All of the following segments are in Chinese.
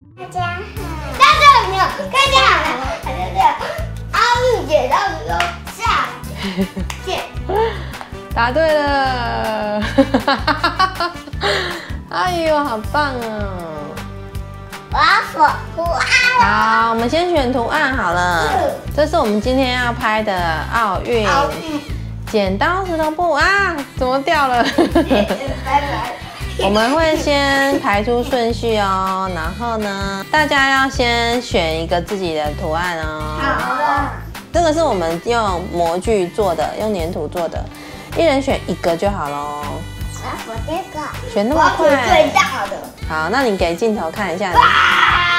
大家好，大家好，大家好，大家好，奥运姐到时候下见。答对了，哎呦，好棒哦！我要说图案。好，我们先选图案好了。这是我们今天要拍的奥运奥运，剪刀石头布啊，怎么掉了？拜拜。我们会先排出顺序哦，然后呢，大家要先选一个自己的图案哦。好了，这个是我们用模具做的，用粘土做的，一人选一个就好喽。我要说这个，选那么我要选最？大的。好，那你给镜头看一下，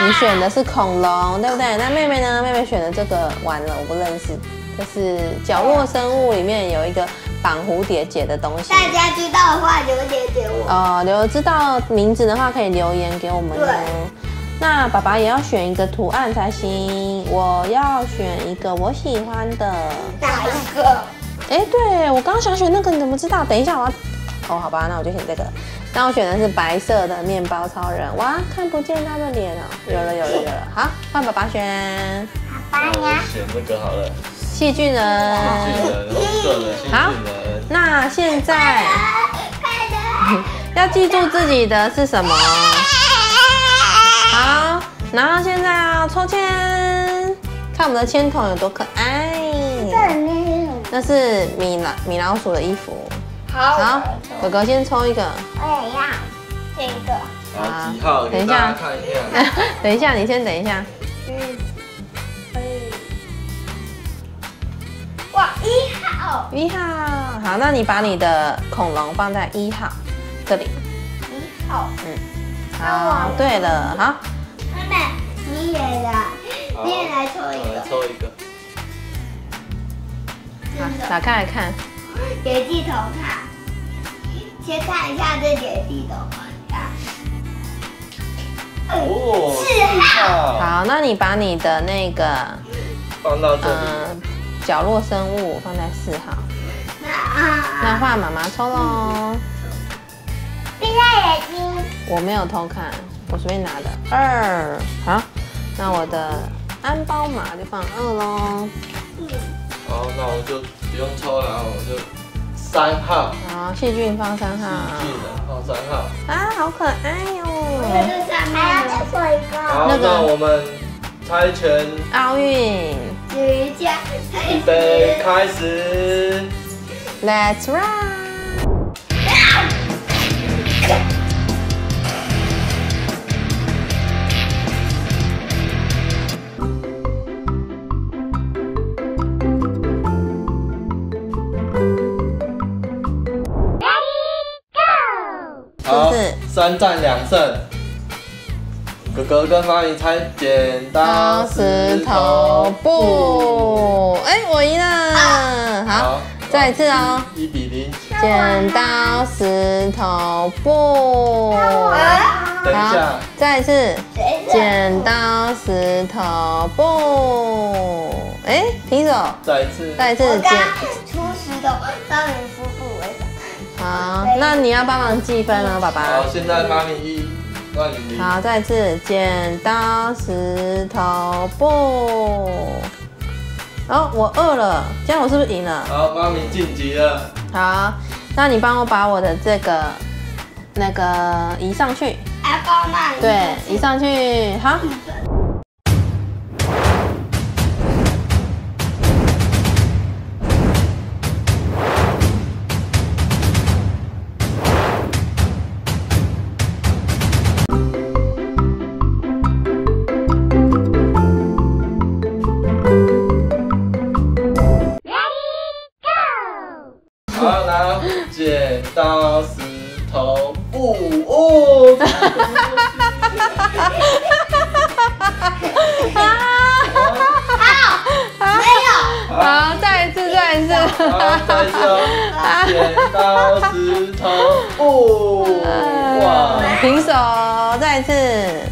你你选的是恐龙，对不对？那妹妹呢？妹妹选的这个完了，我不认识，这是角落生物里面有一个绑蝴蝶结的东西。大家知道的话留言给我。哦，留知道名字的话，可以留言给我们哦对。那爸爸也要选一个图案才行，我要选一个我喜欢的。哪一个？哎，对我刚刚想选那个，你怎么知道？等一下我要。哦，好吧，那我就选这个。那我选的是白色的面包超人。哇，看不见他的脸哦。有了，有了，有了。好，换爸爸选爸爸呀。选这个好了，细菌人。新人红色的新好人，那现在。要记住自己的是什么？好，然后现在要抽签，看我们的签筒有多可爱。这里面是？那是米老米老鼠的衣服。好好，哥哥先抽一个。我也要这个。好几号等一下，等一下，你先等一下。嗯，哇，一号，一号，好，那你把你的恐龙放在一号这里。一号。嗯。好，对了，好，妈妈，你也来，你也来抽一我来个，抽一个，好，打开来看。给镜头看，先看一下这给镜头看。哦，四号。好，那你把你的那个放到这里，嗯角落生物放在四号。那那换妈妈抽喽。闭上眼睛，我没有偷看，我随便拿的。二，好，那我的安包码就放二喽。好，那我就不用抽了，然后我就三号，好，细菌放三号。细菌放三号，啊，好可爱哟、这上面还要再说一个，好，那个那我们猜拳奥运指甲，预备开始，，Let's run！好三战两胜。哥哥跟妈咪猜剪刀刀石头布，哎、我赢了。好，再一次哦。一比零。剪刀石头布。等一下，再一次，剪刀石头布。哎、平手。再一次。再一次剪。出石头，让你夫妇好，那你要帮忙计分哦，爸爸好，。现在妈咪一，好，再一次剪刀石头布。哦，我饿了，这样我是不是赢了？好，帮你晋级了。好，那你帮我把我的这个那个移上去，阿公那里？对，移上去。好，哦。没有，好，再一次，再一次。好，再一次哦。剪刀石头。布，哇！平手，再一次。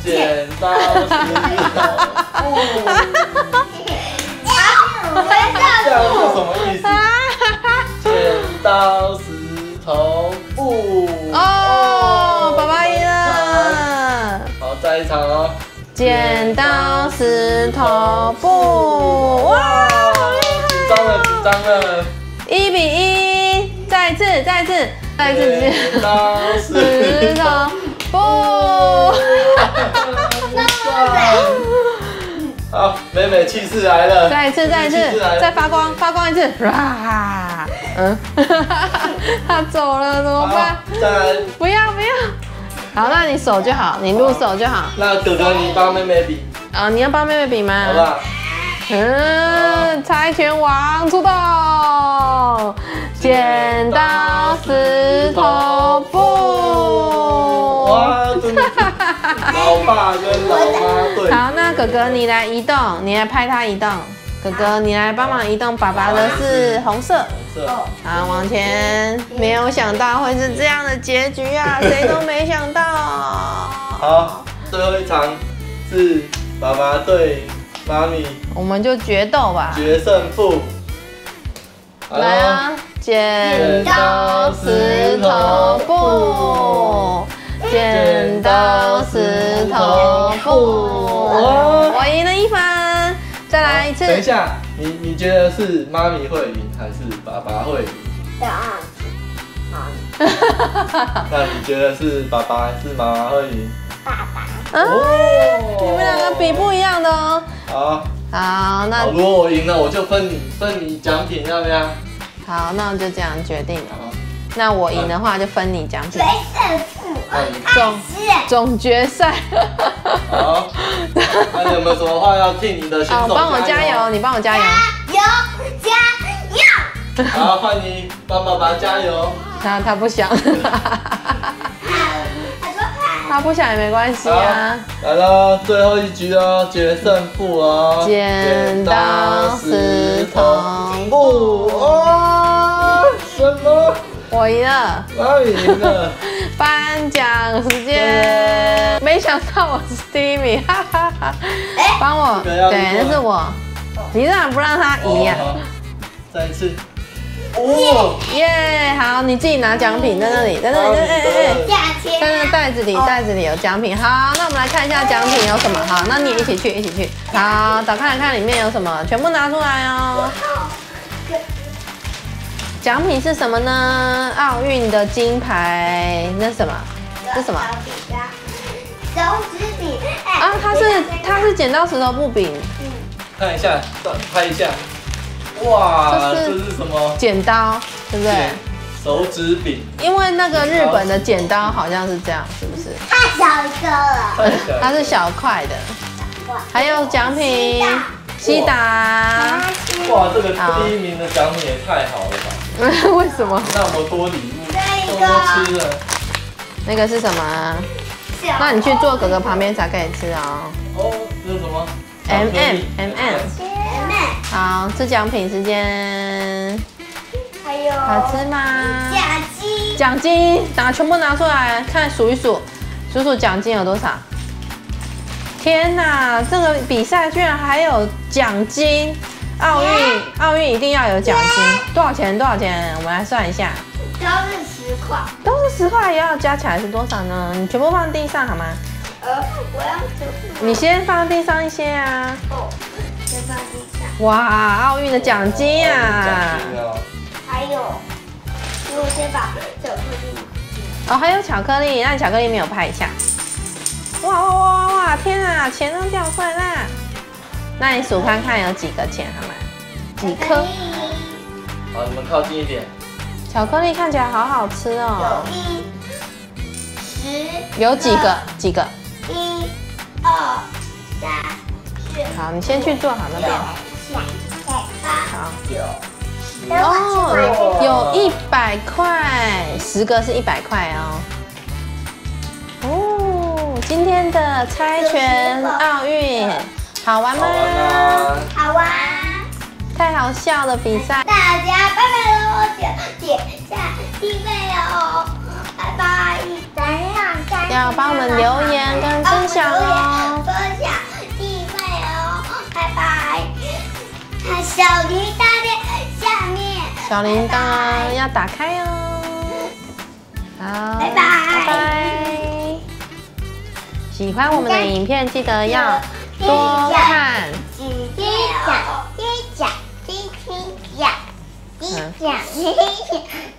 剪刀石头。布，我在这样是这什么意思？剪刀石头布，哇，好厉紧张了，紧张了。一比一，再一次，再一次，再一次剪剪刀石石头头。布。好，美美气势来了。再一次，再一次再发光，发光一次，哇！嗯，他走了，怎么好办？，再来。不要不要。好，那你手就好，你入手就好。那哥哥你帮妹妹比，啊，你要帮妹妹比吗？好吧？嗯，猜拳王出动，剪刀石头布。哇，真的是老爸跟老妈对。好，那哥哥你来移动，你来拍他移动。哥哥你来帮忙移动，爸爸的是红色。红色好，往前。没有想到会是这样的结局啊，谁都没想到。好，最后一场是爸爸对妈咪我们就决斗吧。决胜负。来啊，剪刀石头布，剪刀石头布，我赢了一分，再来一次。等一下，你你觉得是妈咪会赢还是爸爸会赢？答案那你觉得是爸爸还是妈妈会赢？爸爸。哦，你们两个比不一样的哦。好，好，那好，如果我赢了，我就分你分你奖品，要不要？好，那我就这样决定了。好，那我赢的话就分你奖品决。胜负。总。总决赛。好，那你有没有什么话要替你的选好，手帮我加油，？你帮我加油。加油加油！好，换你帮爸爸加油。他他不想，他不想也没关系好啊。，来了，最后一局哦，决胜负哦。剪刀石头布。哦，什么？我赢了，妈咪赢了。颁奖时间。没想到我是第一名，哈哈哈。帮我，对，那是我。你怎么不让他赢呀？再一次。哦，耶，好，你自己拿奖品在那里，在那里，在哎哎哎。在那个袋子里，袋子里有奖品。好，那我们来看一下奖品有什么。好，那你也一起去，一起去。好，打开来看里面有什么，全部拿出来哦。奖品是什么呢？奥运的金牌，那是什么？是什么？手指笔。哎啊，它是它是剪刀石头布饼，嗯看一下，再拍一下。哇，这这是是什么？剪刀，对不对？手指饼。因为那个日本的剪刀好像是这样，是不是？太小一个了。它是小块的。还有奖品，西达。哇，这个第一名的奖品也太好了吧！为什么？那么多礼物，这这么多吃个。的。那个是什么啊？那你去坐哥哥旁边才可以吃哦。哦，这是什么 M M M M 好，吃奖品时间，还有好吃吗？奖金。奖金拿全部拿出来看数一数，数数奖金有多少？天哪，这个比赛居然还有奖金！奥运奥运一定要有奖金，多少钱？多少钱？我们来算一下，都是十块。都是十块，也要加起来是多少呢？你全部放地上好吗？呃，我要十你先放地上一些啊！哦，先放地上。哇，奥运的奖金奖啊！还有，我先把巧克力。哦，还有巧克力，那你巧克力没有拍一下？哇哇哇哇哇！天啊，钱都掉出来啦！那你数看看有几个钱好吗？几颗？好，你们靠近一点。巧克力看起来好好吃哦有。一、十。有几个？几个？一、二、三、四、好，你先去坐好那边。好。九。哦，有一百块，十个是一百块哦。哦，今天的猜拳奥运好玩吗？好玩吗？好玩。太好笑了，比赛。大家拜拜喽，点点下订阅哦，拜拜。怎样？要帮我们留言跟分享哦分享订阅哦，拜拜。看小铃铛在下面。小铃铛要打开哦。好，拜拜拜拜。喜欢我们的影片，记得要多看。Yeah.